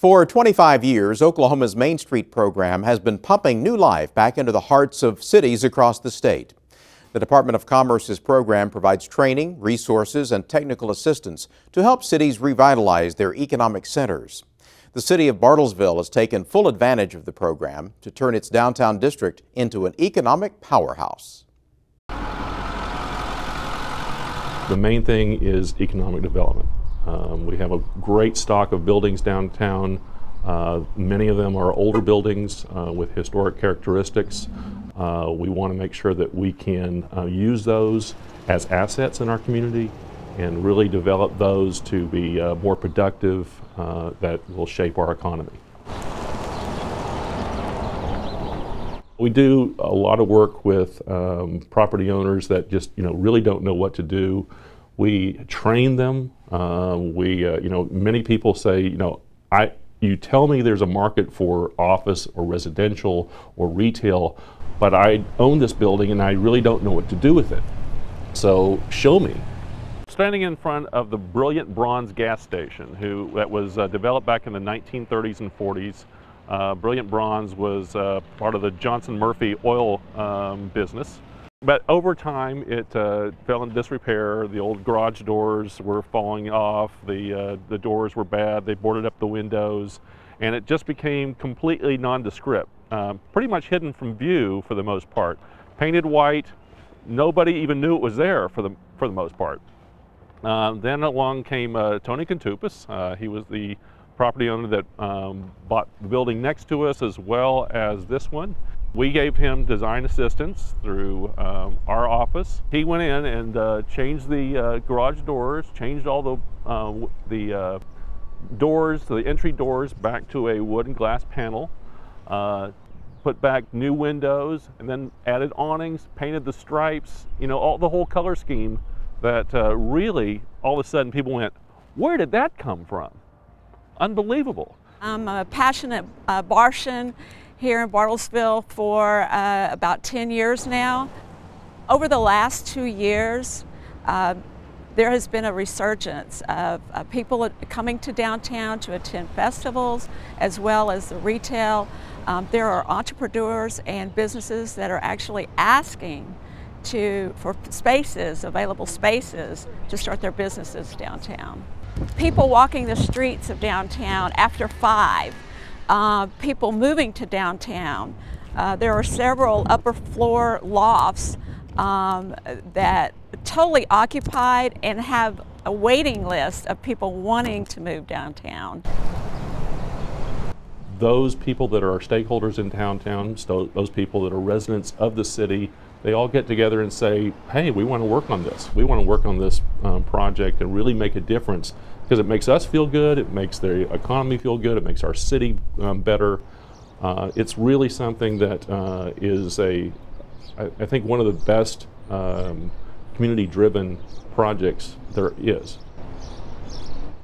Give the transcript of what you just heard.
For 25 years, Oklahoma's Main Street program has been pumping new life back into the hearts of cities across the state. The Department of Commerce's program provides training, resources, and technical assistance to help cities revitalize their economic centers. The city of Bartlesville has taken full advantage of the program to turn its downtown district into an economic powerhouse. The main thing is economic development. Um, we have a great stock of buildings downtown. Uh, many of them are older buildings uh, with historic characteristics. Uh, we want to make sure that we can uh, use those as assets in our community and really develop those to be uh, more productive uh, that will shape our economy. We do a lot of work with um, property owners that just you know really don't know what to do. We train them. Um, we uh, you know many people say you know I you tell me there's a market for office or residential or retail, but I own this building and I really don't know what to do with it. So show me. Standing in front of the Brilliant Bronze gas station, who that was uh, developed back in the 1930s and 40s. Uh, Brilliant Bronze was uh, part of the Johnson Murphy oil um, business. But over time, it uh, fell into disrepair. The old garage doors were falling off. The, uh, the doors were bad. They boarded up the windows. And it just became completely nondescript, uh, pretty much hidden from view for the most part. Painted white, nobody even knew it was there for the, for the most part. Uh, then along came uh, Tony Contupis. he was the property owner that um, bought the building next to us as well as this one. We gave him design assistance through um, our office. He went in and uh, changed the uh, garage doors, changed all the, uh, the uh, doors, the entry doors back to a wood and glass panel, uh, put back new windows, and then added awnings, painted the stripes, you know, all the whole color scheme that uh, really all of a sudden people went, where did that come from? unbelievable. I'm a passionate uh, here in Bartlesville for uh, about 10 years now. Over the last two years, uh, there has been a resurgence of uh, people coming to downtown to attend festivals as well as the retail. Um, there are entrepreneurs and businesses that are actually asking to, for spaces, available spaces, to start their businesses downtown people walking the streets of downtown after five, uh, people moving to downtown. Uh, there are several upper floor lofts um, that totally occupied and have a waiting list of people wanting to move downtown. Those people that are stakeholders in downtown, those people that are residents of the city, they all get together and say, hey, we want to work on this. We want to work on this um, project and really make a difference because it makes us feel good, it makes the economy feel good, it makes our city um, better. Uh, it's really something that uh, is a, I, I, think, one of the best um, community driven projects there is.